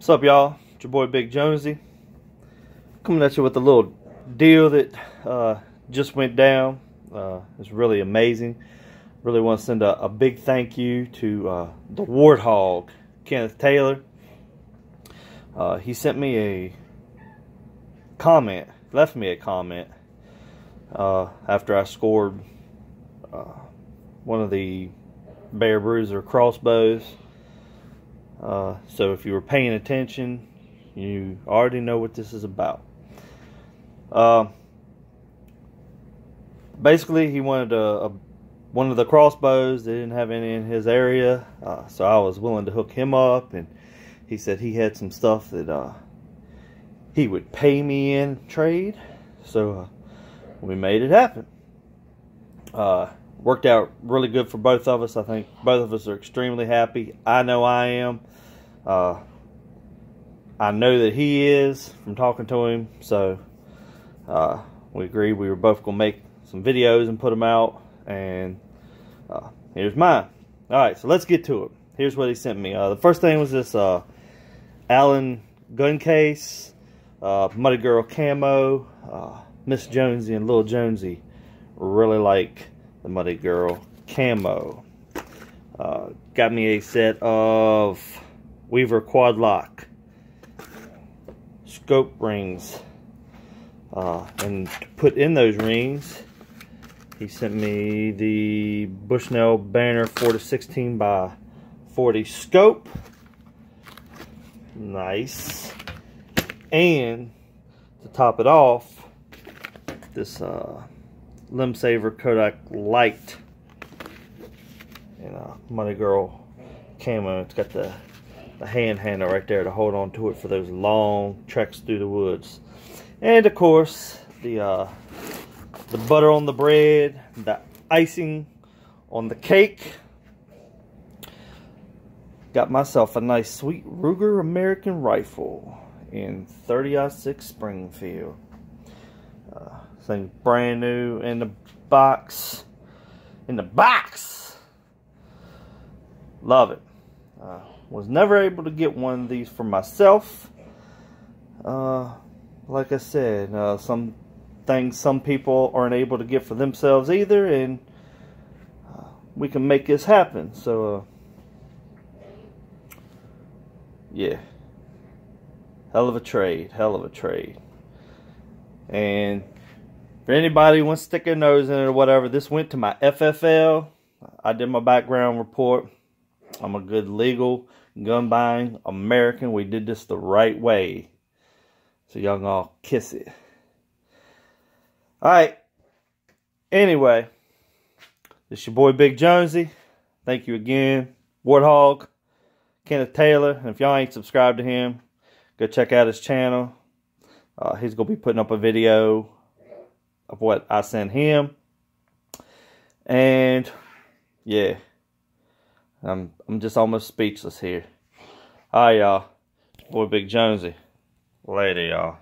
What's up, y'all? It's your boy Big Jonesy. Coming at you with a little deal that uh, just went down. Uh, it's really amazing. Really want to send a, a big thank you to uh, the Warthog, Kenneth Taylor. Uh, he sent me a comment, left me a comment uh, after I scored uh, one of the Bear Bruiser crossbows. Uh, so if you were paying attention, you already know what this is about. Uh, basically, he wanted a, a, one of the crossbows. They didn't have any in his area, uh, so I was willing to hook him up. And he said he had some stuff that uh, he would pay me in trade. So uh, we made it happen. Worked out really good for both of us. I think both of us are extremely happy. I know I am. Uh, I know that he is from talking to him. So uh, we agreed we were both going to make some videos and put them out. And uh, here's mine. All right, so let's get to it. Here's what he sent me. Uh, the first thing was this uh, Allen gun case, uh, Muddy Girl camo, Miss Jonesy and Little Jonesy really like the Muddy Girl camo. Uh, got me a set of Weaver quad lock scope rings. Uh, and to put in those rings, he sent me the Bushnell Banner 4 to 16 by 40 scope. Nice. And to top it off, this uh, Limb Saver Kodiak Light and a Muddy Girl camo. It's got the, the hand handle right there to hold on to it for those long treks through the woods. And of course, the uh, the butter on the bread, the icing on the cake. Got myself a nice sweet Ruger American rifle in 30-06 Springfield. Uh, thing brand new in the box. In the box! Love it. Uh, was never able to get one of these for myself. Uh, like I said, uh, some things some people aren't able to get for themselves either, and uh, we can make this happen. So, uh, yeah. Hell of a trade. Hell of a trade. And for anybody wants to stick their nose in it or whatever, this went to my FFL. I did my background report. I'm a good legal gun buying American. We did this the right way. So y'all can all kiss it. Alright. Anyway. This your boy Big Jonesy. Thank you again. Warthog. Kenneth Taylor. And if y'all ain't subscribed to him, go check out his channel. Uh, he's going to be putting up a video of what I sent him. And yeah, I'm I'm just almost speechless here. Hi y'all, boy Big Jonesy. Later y'all.